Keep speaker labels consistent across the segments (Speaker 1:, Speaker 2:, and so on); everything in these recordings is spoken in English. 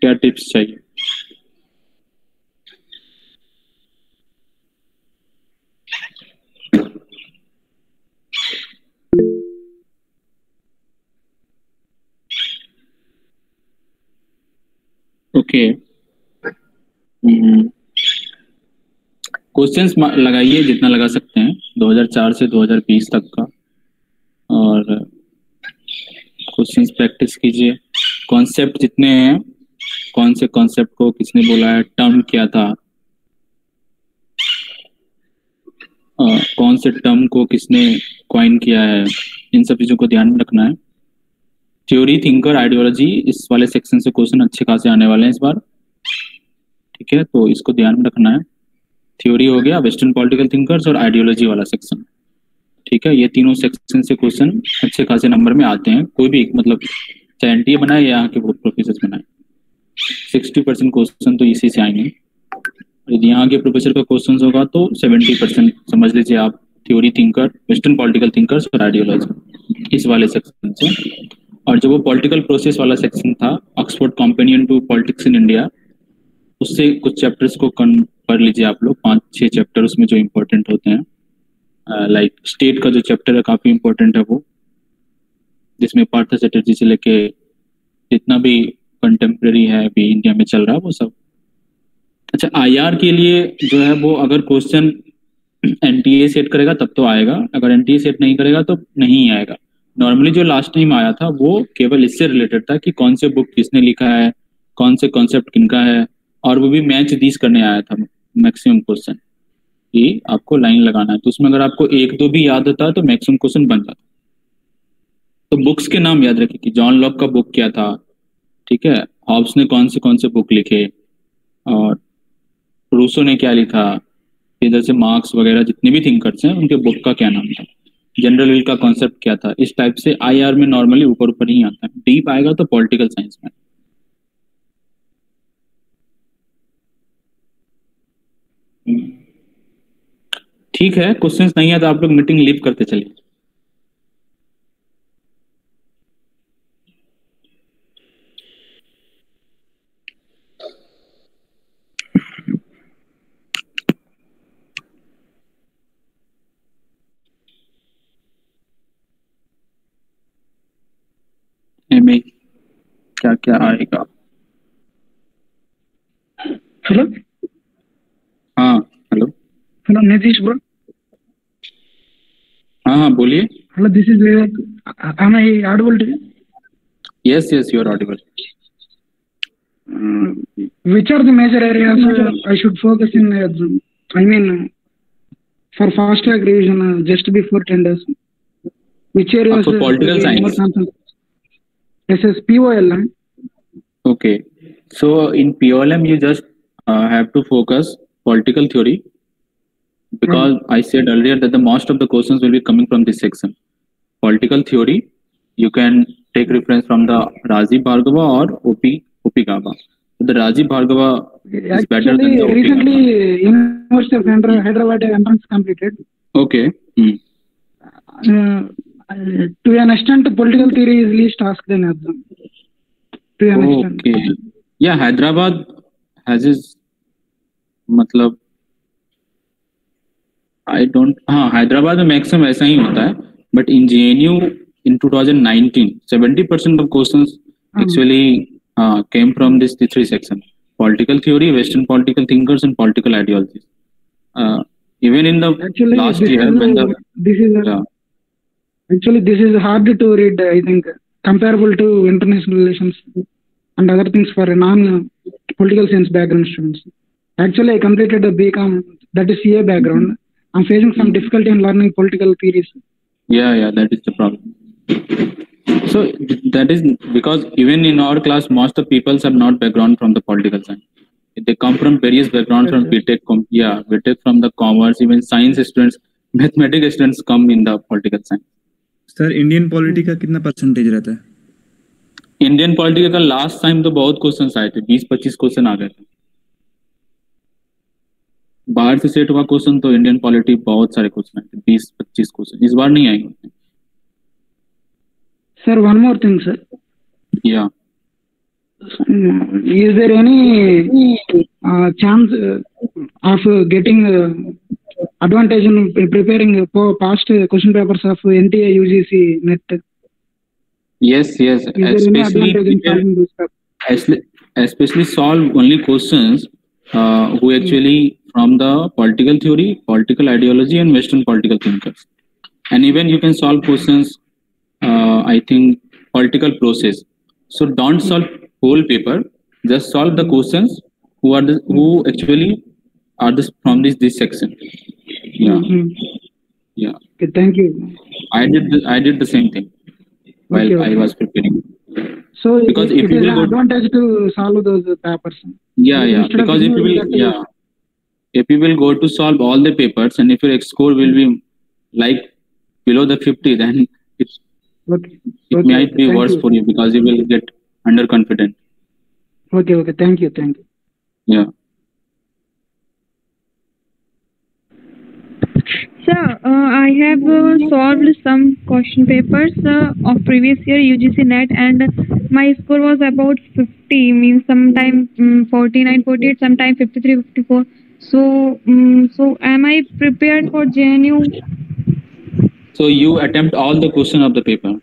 Speaker 1: क्या टिप्स चाहिए? Okay questions लगाइए जितना लगा सकते हैं 2004 से 2020 तक का। और क्वेश्चंस प्रैक्टिस कीजिए। कॉन्सेप्ट जितने हैं कौन से कॉन्सेप्ट को किसने बोला है? टर्म क्या था। आ, कौन से टर्म को किसने क्वाइन किया है? इन सब चीज़ों को ध्यान में रखना है। थ्योरी थिंकर आइडियोलॉजी इस वाले सेक्शन से क्वेश्चन अच्छे खासे आने वाले हैं इस बार। ठीक है तो इसको ध्यान में रखना है। थ्योरी हो गया वेस्टर्न पॉलिटिकल थिंकर्स और आइडियोलॉजी वाला सेक्शन ठीक है ये तीनों सेक्शन से क्वेश्चन अच्छे खासे नंबर में आते हैं। कोई भी मतलब चाहे एनटीए बनाए या यहाँ के प्रोफेसर बनाए सिक्सटी परसेंट क्वेश्चन तो इसी से आएँगे यदि यहाँ के प्रोफेसर का क्वेश्चन होगा तो सेवेंटी परसेंट समझ लीजिए आप theory thinker western political thinkers और आइडियोलॉजी इस वाले सेक्शन से। और जो वो पॉलिटिकल प्रोसेस वाला सेक्शन था Oxford companion to politics in India उससे कुछ चैप्टर्स को कन पढ़ लीजिए आप लोग पाँच छह चैप्टर उसमें जो इम्पोर्टेंट होते हैं। लाइक uh, स्टेट like, का जो चैप्टर है काफ़ी इम्पोर्टेंट है वो जिसमें पार्थ चैटर्जी से लेके जितना भी कंटेम्प्रेरी है, अभी इंडिया में चल रहा है वो सब। अच्छा आईआर के लिए जो है वो अगर क्वेश्चन एनटीए सेट करेगा, तब तो आएगा। अगर एनटीए सेट नहीं करेगा तो नहीं आएगा। नॉर्मली जो लास्ट टाइम आया था, वो केवल इससे रिलेटेड था कि कौन से बुक किसने लिखा है, कौन से कॉन्सेप्ट किनका है, और वो भी मैच दीस करने आया था मैक्सिमम क्वेश्चन कि आपको लाइन लगाना है। तो उसमें अगर आपको एक दो भी याद होता तो मैक्सिमम क्वेश्चन बन जाता तो बुक्स के नाम याद रखिए कि जॉन लॉक का बुक क्या था ठीक है? हॉब्स ने कौन से कौन से बुक लिखे? और रूसो ने क्या लिखा? इधर से मार्क्स वगैरह जितने भी थिंकर्स हैं, उनके बुक का क्या नाम था? जनरल विल का कॉन्सेप्ट क्या था? इस टाइप से आईआर में नॉर्मली ऊपर ऊपर ही आता है। डीप आएगा तो पॉलिटिकल साइंस में। ठीक है क्वेश्चंस नहीं है तो आप लोग मीटिंग लीव करते चलिए। देखने में क्या क्या आएगा?
Speaker 2: हेलो?
Speaker 1: हाँ हेलो।
Speaker 2: हेलो नीतीश ब्रो
Speaker 1: हाँ हाँ बोलिए।
Speaker 2: Hello this is Aana
Speaker 1: yes yes your audible
Speaker 2: which are the major area I should focus in I mean for fast track just
Speaker 1: before tenders
Speaker 2: which areas political
Speaker 1: science
Speaker 2: concent- yes yes POL huh?
Speaker 1: Okay. So in POLM, you just uh, have to focus political theory because I said earlier that the most of the questions will be coming from this section. Political theory, you can take reference from the Rajiv Bhargava or OP OP Gaba. The Rajiv Bhargava is better than
Speaker 2: actually
Speaker 1: the OP
Speaker 2: recently University of Hyderabad entrance completed
Speaker 1: Okay.
Speaker 2: Uh, uh, to an extent political theory is least asked in exam to an extent
Speaker 1: Okay. Yeah, Hyderabad has his मतलब I don't हाँ हैदराबाद में maximum ऐसा ही होता है but in JNU in 2019 70 percent of questions actually came from this the three section political theory western political thinkers and political ideologies uh, even in the
Speaker 2: actually
Speaker 1: last year
Speaker 2: is,
Speaker 1: when the
Speaker 2: this is
Speaker 1: yeah,
Speaker 2: actually this is hard to read i think comparable to international relations and other things for non political science background students. Actually i completed a bcom that is ca background. I'm facing some difficulty in learning political theories.
Speaker 1: Yeah yeah that is the problem. So that is because even in our class most of peoples have not background from the political science they come from various backgrounds from
Speaker 2: Yes,
Speaker 1: btech com- yeah btech from the commerce even science students mathematics students come in the political science
Speaker 3: sir Indian polity का कितना percentage रहता है?
Speaker 1: Indian political का last time तो बहुत questions आए थे बीस पच्चीस क्वेश्चन आ गए थे। बाहर से सेट हुआ क्वेश्चन तो इंडियन पॉलिटी बहुत सारे क्वेश्चन आए थे बीस पच्चीस क्वेश्चन इस बार नहीं आएँगे
Speaker 2: sir one more thing sir
Speaker 1: या
Speaker 2: is there any uh, chance of uh, getting uh, advantage in pre- preparing for past question papers of NTA UGC net?
Speaker 1: Yes, yes. Especially
Speaker 2: advantage in
Speaker 1: prepare-
Speaker 2: solving those papers?
Speaker 1: espe- especially solve only questions uh, who actually from the political theory, political ideology, and Western political thinkers. And even you can solve questions, uh, I think, political process. So don't solve whole paper. Just solve the questions who are the who actually are this from this this section. Yeah,
Speaker 2: Mhm.
Speaker 1: yeah.
Speaker 2: Okay, thank you.
Speaker 1: I did the, I did the same thing while
Speaker 2: Okay,
Speaker 1: I was preparing.
Speaker 2: So
Speaker 1: Because
Speaker 2: it,
Speaker 1: if
Speaker 2: it
Speaker 1: you
Speaker 2: is
Speaker 1: will
Speaker 2: an
Speaker 1: go-
Speaker 2: advantage to solve those papers.
Speaker 1: Yeah, yeah.
Speaker 2: Instead
Speaker 1: Because if you will, yeah, if you will go to solve all the papers, and if your score will be like below the fifty, then it
Speaker 2: Okay.
Speaker 1: it
Speaker 2: Okay,
Speaker 1: might be
Speaker 2: thank
Speaker 1: worse
Speaker 2: you.
Speaker 1: for you because you will get underconfident.
Speaker 2: Okay, okay. Thank you, thank you.
Speaker 1: Yeah.
Speaker 4: Sir, uh, I have uh, solved some question papers uh, of previous year UGC net and my score was about 50 means sometime um, 49 48 sometime 53 54 so um, so am I prepared for JNU
Speaker 1: So you attempt all the question of the paper.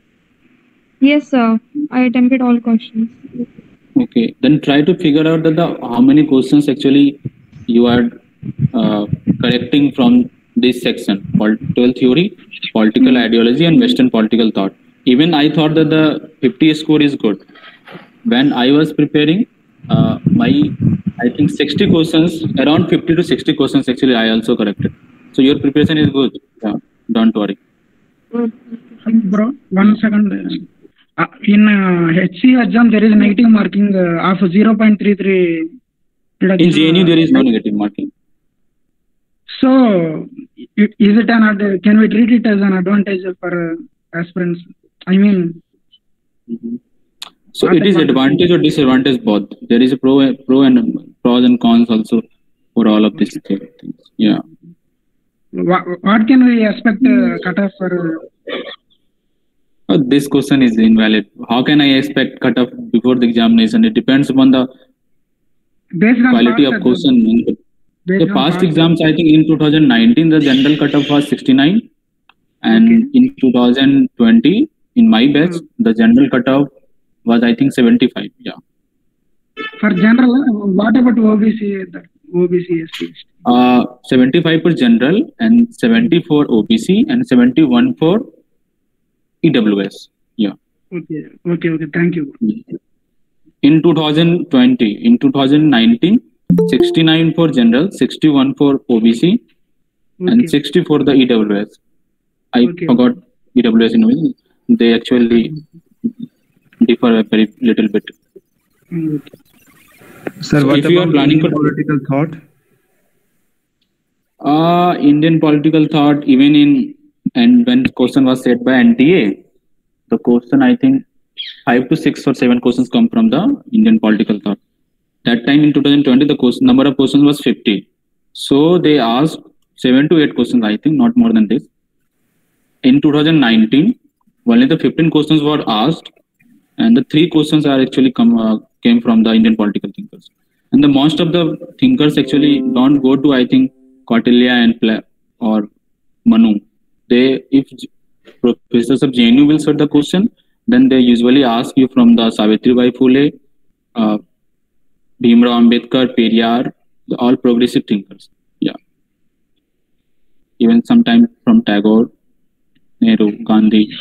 Speaker 4: yes sir. I attempted all questions.
Speaker 1: Okay. Then try to figure out that the how many questions actually you are uh, correcting from this section political theory political ideology and western political thought. Even i thought that the 50 score is good. When i was preparing uh, my i think 60 questions around 50 to 60 questions actually i also corrected. So your preparation is good. Yeah don't worry.
Speaker 2: Bro, one second. Uh, in uh, HC exam, there is negative marking uh, of 0.33
Speaker 1: in jnu there is no negative marking.
Speaker 2: So, it, is it an can we treat it as an advantage for uh, aspirants? I mean,
Speaker 1: Mhm. So it is advantage or disadvantage both. There is a pro pro and pros and cons also for all of these things. Yeah.
Speaker 2: what, what can we expect uh, cutoff for? Uh,
Speaker 1: Uh, this question is invalid. How can I expect cutoff before the examination? It depends upon the
Speaker 2: based on
Speaker 1: quality of
Speaker 2: exam-
Speaker 1: question. The past exams, I think in 2019, the general cutoff was 69, and
Speaker 2: Okay.
Speaker 1: in 2020, in my batch, the general cutoff was I think 75. Yeah.
Speaker 2: For general, what about OBC? The OBC?
Speaker 1: Uh, 75 for general and 74 OBC and 71 for EWS. Yeah.
Speaker 2: Okay, okay, okay. Thank you.
Speaker 1: In 2020, in 2019, 69 for general, 61 for OBC, and
Speaker 2: Okay.
Speaker 1: 60 for the EWS. I
Speaker 2: Okay.
Speaker 1: forgot EWS in which they actually differ a very little bit.
Speaker 2: Okay.
Speaker 3: Sir,
Speaker 1: So
Speaker 3: what
Speaker 1: if you are
Speaker 3: about
Speaker 1: planning
Speaker 3: Indian
Speaker 1: for-
Speaker 3: political thought?
Speaker 1: Uh, Indian political thought, even in and when question was set by NTA, the question I think five to six or seven questions come from the Indian political thought. That time in 2020, the question number of questions was 50. So they asked seven to eight questions, I think, not more than this. In 2019, only the 15 questions were asked, and the three questions are actually come uh, came from the Indian political thinkers. And the most of the thinkers actually don't go to, I think, Kautilya and Pla- or Manu. They, if professors of JNU will set the question, then they usually ask you from the Savitribai Phule, uh, Bhimrao Ambedkar, Periyar, all progressive thinkers. Yeah. Even sometimes from Tagore, Nehru, Gandhi.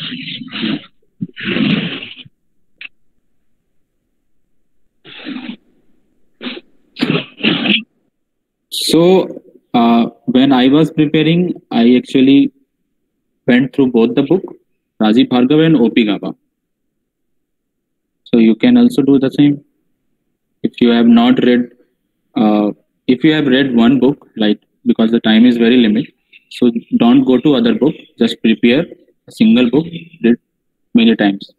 Speaker 1: So uh, when I was preparing, I actually went through both the book, Rajiv Bhargava and O.P. Gaba. So you can also do the same. You have not read, uh, if you have read one book, like because the time is very limited, so don't go to other book. Just prepare a single book, read many times.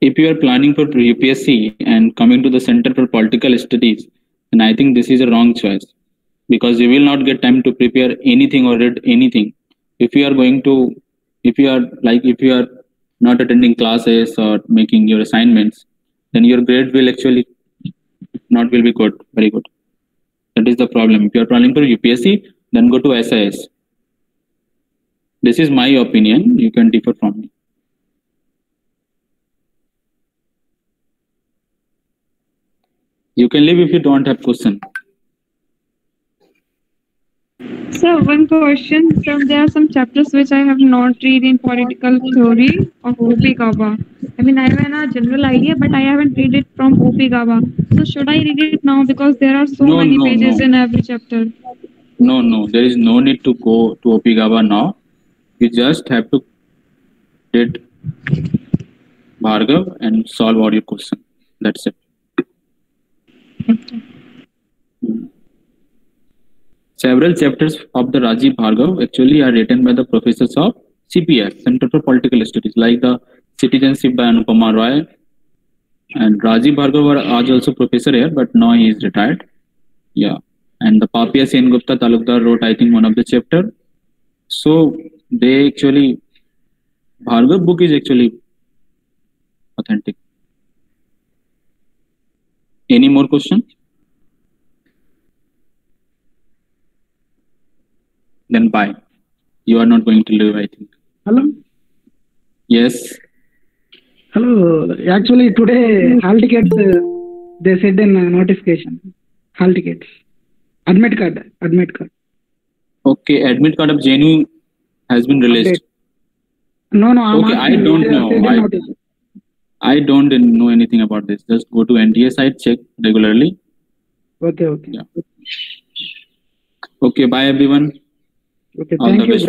Speaker 1: if you are planning for UPSC and coming to the Center for Political Studies, then I think this is a wrong choice because you will not get time to prepare anything or read anything. If you are going to if you are like if you are not attending classes or making your assignments then your grade will actually not will be good very good. That is the problem. If you are planning for upsc then go to sis this is my opinion. You can differ from me. You can leave if you don't have question
Speaker 4: So one question. So there are some chapters which I have not read in political theory of O.P. Gaba. I mean, I have a general idea, but I haven't read it from O.P. Gaba. So should I read it now because there are so
Speaker 1: No,
Speaker 4: many
Speaker 1: no,
Speaker 4: pages
Speaker 1: no.
Speaker 4: in every chapter?
Speaker 1: No, no, there is no need to go to O.P. Gaba now. You just have to read Bhargav and solve all your question. That's it. Several chapters of the Rajiv Bhargav actually are written by the professors of CPS, Center for Political Studies, like the Citizenship by Anupama Roy. And Rajiv Bhargav was also professor here, but now he is retired. Yeah and the Papia Sen Gupta Talukdar wrote, I think, one of the chapter. So they actually, Bhargav book is actually authentic. Any more question? Then bye. You are not going to live, I think.
Speaker 2: Hello?
Speaker 1: Yes.
Speaker 2: Hello. Actually, today, hall tickets, uh, they said in uh, notification. Hall tickets. Admit card. Admit card.
Speaker 1: Okay, admit card of JNU has been released.
Speaker 2: No, no. I'm
Speaker 1: Okay, I don't
Speaker 2: they
Speaker 1: know.
Speaker 2: in
Speaker 1: I- I don't know anything about this. Just go to NTA site, check regularly.
Speaker 2: Okay, okay.
Speaker 1: Yeah. Okay, bye everyone.
Speaker 2: Okay,
Speaker 1: All
Speaker 2: thank
Speaker 1: the
Speaker 2: you,
Speaker 1: best